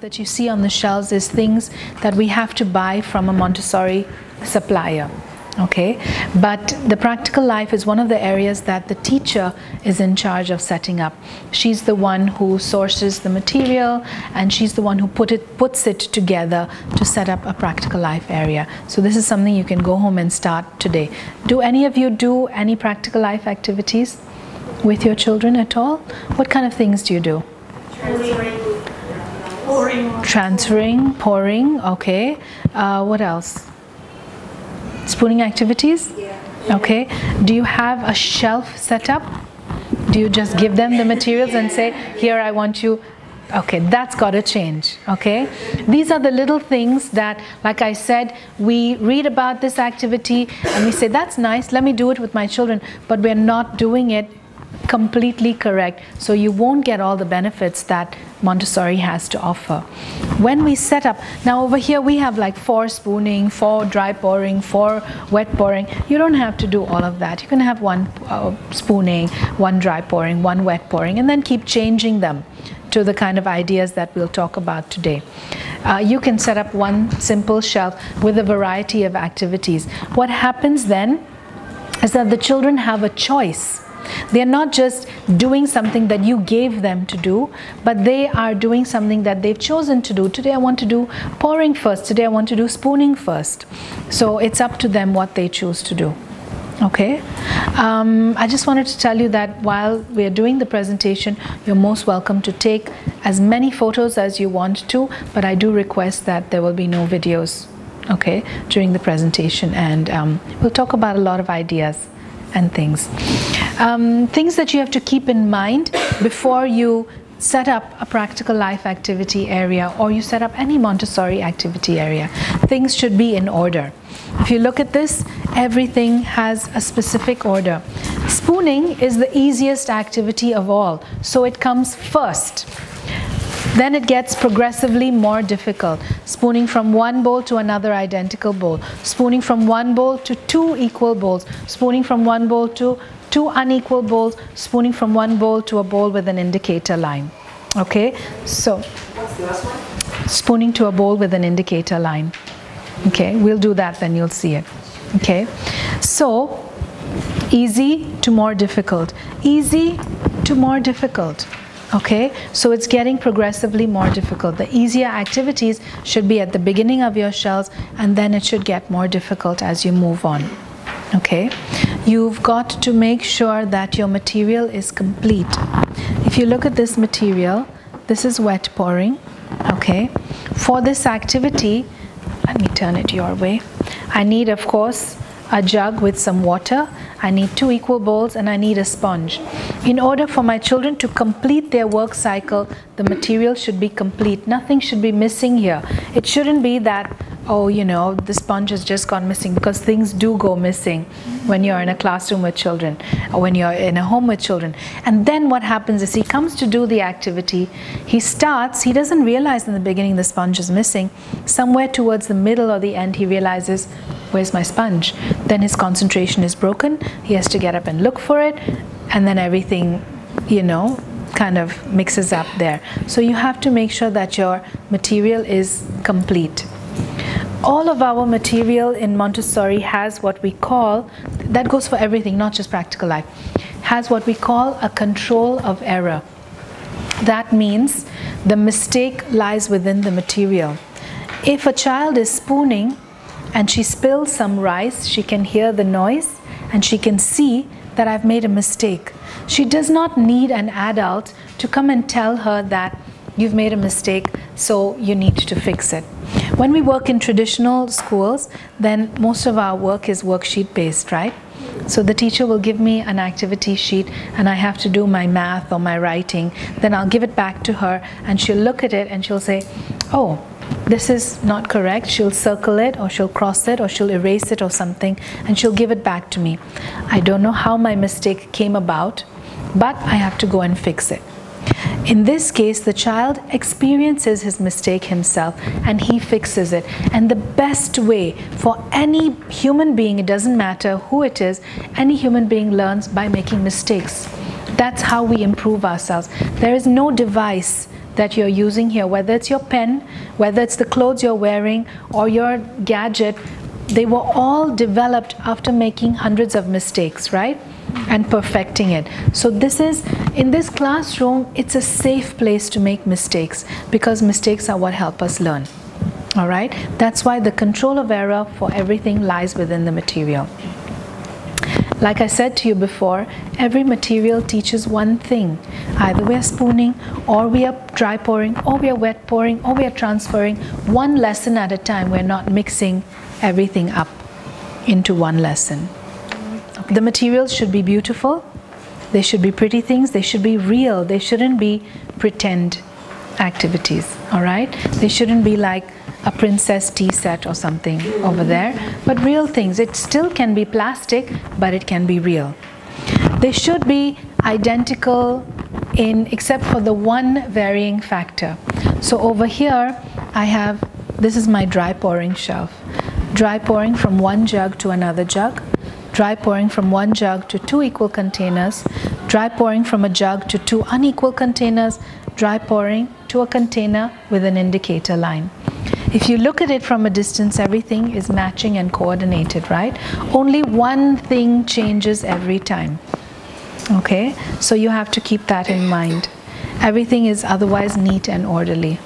that you see on the shelves is things that we have to buy from a Montessori supplier. Okay, but the practical life is one of the areas that the teacher is in charge of setting up. She's the one who sources the material and she's the one who put it, puts it together to set up a practical life area. So, this is something you can go home and start today. Do any of you do any practical life activities with your children at all? What kind of things do you do? Transferring, pouring, okay. Uh, what else? Spooning activities? Yeah. Okay. Do you have a shelf set up? Do you just give them the materials and say, here I want you? Okay, that's got to change. Okay. These are the little things that, like I said, we read about this activity and we say, that's nice, let me do it with my children, but we're not doing it completely correct. So you won't get all the benefits that Montessori has to offer. When we set up, now over here we have like four spooning, four dry pouring, four wet pouring. You don't have to do all of that. You can have one uh, spooning, one dry pouring, one wet pouring, and then keep changing them to the kind of ideas that we'll talk about today. Uh, you can set up one simple shelf with a variety of activities. What happens then is that the children have a choice they're not just doing something that you gave them to do, but they are doing something that they've chosen to do. Today I want to do pouring first, today I want to do spooning first. So it's up to them what they choose to do. Okay, um, I just wanted to tell you that while we're doing the presentation, you're most welcome to take as many photos as you want to, but I do request that there will be no videos, okay, during the presentation, and um, we'll talk about a lot of ideas and things. Um, things that you have to keep in mind before you set up a practical life activity area or you set up any Montessori activity area. Things should be in order. If you look at this, everything has a specific order. Spooning is the easiest activity of all, so it comes first. Then it gets progressively more difficult. Spooning from one bowl to another identical bowl. Spooning from one bowl to two equal bowls. Spooning from one bowl to two unequal bowls. Spooning from one bowl to a bowl with an indicator line. Okay, so spooning to a bowl with an indicator line. Okay, we'll do that then you'll see it. Okay, so easy to more difficult. Easy to more difficult. Okay, so it's getting progressively more difficult. The easier activities should be at the beginning of your shells and then it should get more difficult as you move on. Okay, you've got to make sure that your material is complete. If you look at this material, this is wet pouring. Okay, for this activity, let me turn it your way. I need, of course, a jug with some water. I need two equal bowls and I need a sponge. In order for my children to complete their work cycle, the material should be complete. Nothing should be missing here. It shouldn't be that, oh, you know, the sponge has just gone missing because things do go missing when you're in a classroom with children or when you're in a home with children. And then what happens is he comes to do the activity, he starts, he doesn't realize in the beginning the sponge is missing. Somewhere towards the middle or the end, he realizes, where's my sponge? Then his concentration is broken. He has to get up and look for it, and then everything, you know, kind of mixes up there. So you have to make sure that your material is complete. All of our material in Montessori has what we call, that goes for everything, not just practical life, has what we call a control of error. That means the mistake lies within the material. If a child is spooning and she spills some rice, she can hear the noise and she can see that I've made a mistake. She does not need an adult to come and tell her that you've made a mistake, so you need to fix it. When we work in traditional schools, then most of our work is worksheet based, right? So the teacher will give me an activity sheet and I have to do my math or my writing. Then I'll give it back to her and she'll look at it and she'll say, Oh, this is not correct. She'll circle it or she'll cross it or she'll erase it or something and she'll give it back to me. I don't know how my mistake came about, but I have to go and fix it. In this case, the child experiences his mistake himself and he fixes it. And the best way for any human being, it doesn't matter who it is, any human being learns by making mistakes. That's how we improve ourselves. There is no device that you're using here, whether it's your pen, whether it's the clothes you're wearing, or your gadget, they were all developed after making hundreds of mistakes, right? And perfecting it. So, this is in this classroom, it's a safe place to make mistakes because mistakes are what help us learn. All right, that's why the control of error for everything lies within the material. Like I said to you before, every material teaches one thing. Either we are spooning, or we are dry pouring, or we are wet pouring, or we are transferring one lesson at a time. We're not mixing everything up into one lesson. The materials should be beautiful, they should be pretty things, they should be real, they shouldn't be pretend activities, all right? They shouldn't be like a princess tea set or something over there, but real things. It still can be plastic, but it can be real. They should be identical in except for the one varying factor. So over here, I have this is my dry pouring shelf. Dry pouring from one jug to another jug, dry pouring from one jug to two equal containers, dry pouring from a jug to two unequal containers, dry pouring to a container with an indicator line. If you look at it from a distance, everything is matching and coordinated, right? Only one thing changes every time. Okay, so you have to keep that in mind. Everything is otherwise neat and orderly.